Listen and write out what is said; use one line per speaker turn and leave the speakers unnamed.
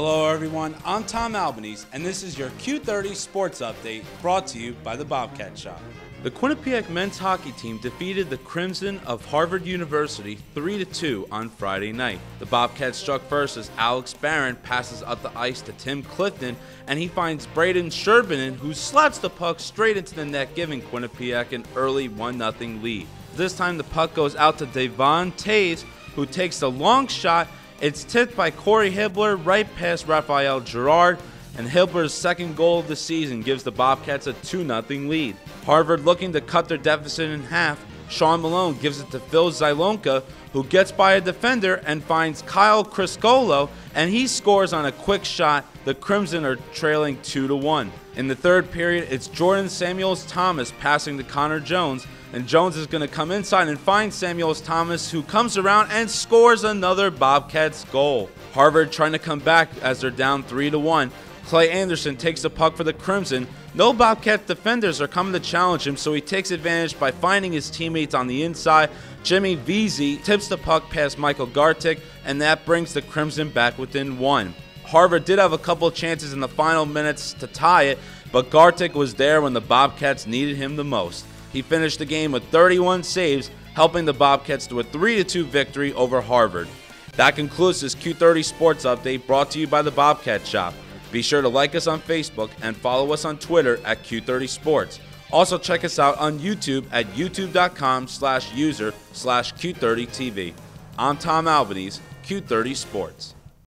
Hello, everyone. I'm Tom Albanese, and this is your Q30 Sports Update brought to you by the Bobcat Shop. The Quinnipiac men's hockey team defeated the Crimson of Harvard University 3 2 on Friday night. The Bobcats struck first as Alex Barron passes up the ice to Tim Clifton, and he finds Braden Sherbinen, who slaps the puck straight into the net, giving Quinnipiac an early 1 0 lead. This time the puck goes out to Devon Toews, who takes the long shot. It's tipped by Corey Hibbler right past Raphael Girard and Hilbert's second goal of the season gives the Bobcats a 2 0 lead. Harvard looking to cut their deficit in half. Sean Malone gives it to Phil Zylonka, who gets by a defender and finds Kyle Criscuolo, and he scores on a quick shot. The Crimson are trailing 2 to 1. In the third period, it's Jordan Samuels Thomas passing to Connor Jones, and Jones is going to come inside and find Samuels Thomas, who comes around and scores another Bobcats goal. Harvard trying to come back as they're down 3 to 1. Clay Anderson takes the puck for the Crimson. No Bobcat defenders are coming to challenge him, so he takes advantage by finding his teammates on the inside. Jimmy Vesey tips the puck past Michael Garteig, and that brings the Crimson back within one. Harvard did have a couple chances in the final minutes to tie it, but Garteig was there when the Bobcats needed him the most. He finished the game with 31 saves, helping the Bobcats to a 3 2 victory over Harvard. That concludes this Q30 Sports Update brought to you by the Bobcat Shop. Be sure to like us on Facebook and follow us on Twitter at Q30 Sports. Also check us out on YouTube at youtube.com slash user slash Q30TV. I'm Tom Albanese, Q30 Sports.